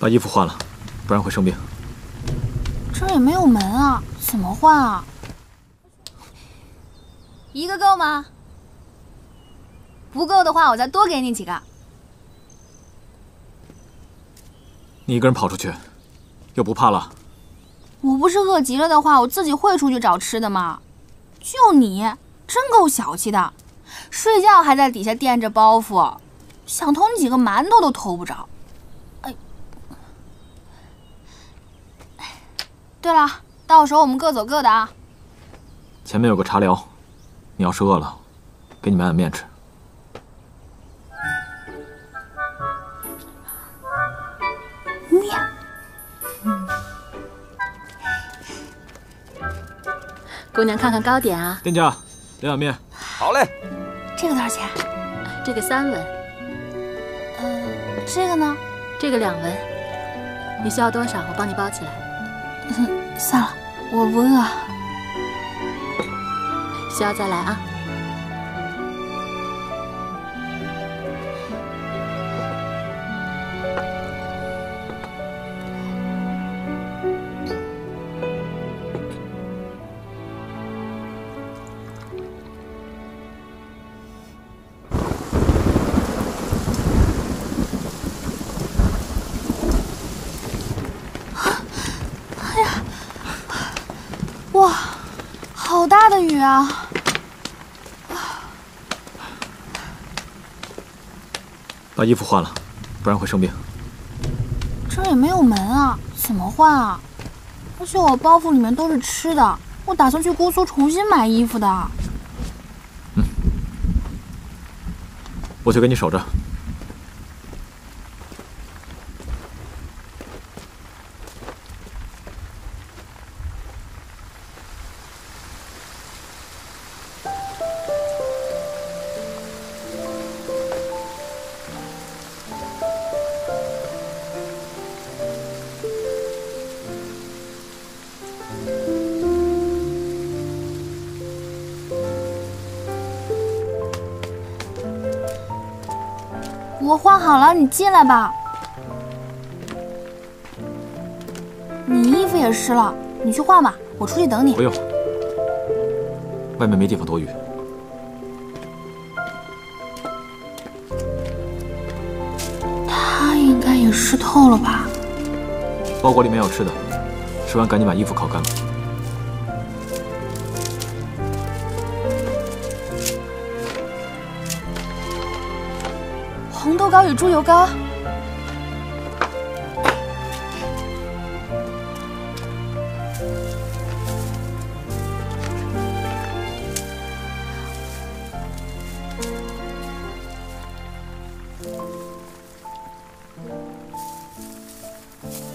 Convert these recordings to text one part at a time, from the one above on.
把衣服换了，不然会生病。这也没有门啊，怎么换啊？一个够吗？不够的话，我再多给你几个。你一个人跑出去，又不怕了？我不是饿极了的话，我自己会出去找吃的吗？就你，真够小气的，睡觉还在底下垫着包袱，想偷你几个馒头都偷不着。对了，到时候我们各走各的啊。前面有个茶寮，你要是饿了，给你买碗面吃。面。姑娘，看看糕点啊。店家，两碗面。好嘞。这个多少钱？这个三文。呃，这个呢？这个两文。你需要多少？我帮你包起来。算了，我不饿。需要再来啊。雨啊！把衣服换了，不然会生病。这也没有门啊，怎么换啊？而且我包袱里面都是吃的，我打算去姑苏重新买衣服的。嗯，我去给你守着。我换好了，你进来吧。你衣服也湿了，你去换吧，我出去等你。不用，外面没地方躲雨。他应该也湿透了吧？包裹里面有吃的，吃完赶紧把衣服烤干。红豆糕与猪油糕。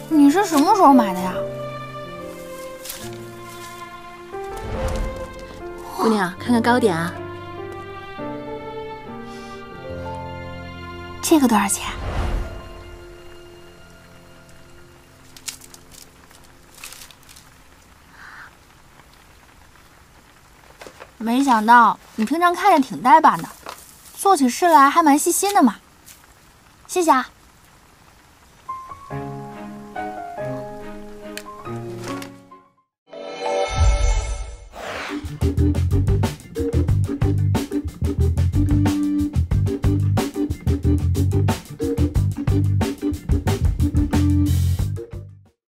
你是什么时候买的呀？姑娘，看看糕点啊。这个多少钱？没想到你平常看着挺呆板的，做起事来还蛮细心的嘛。谢谢啊。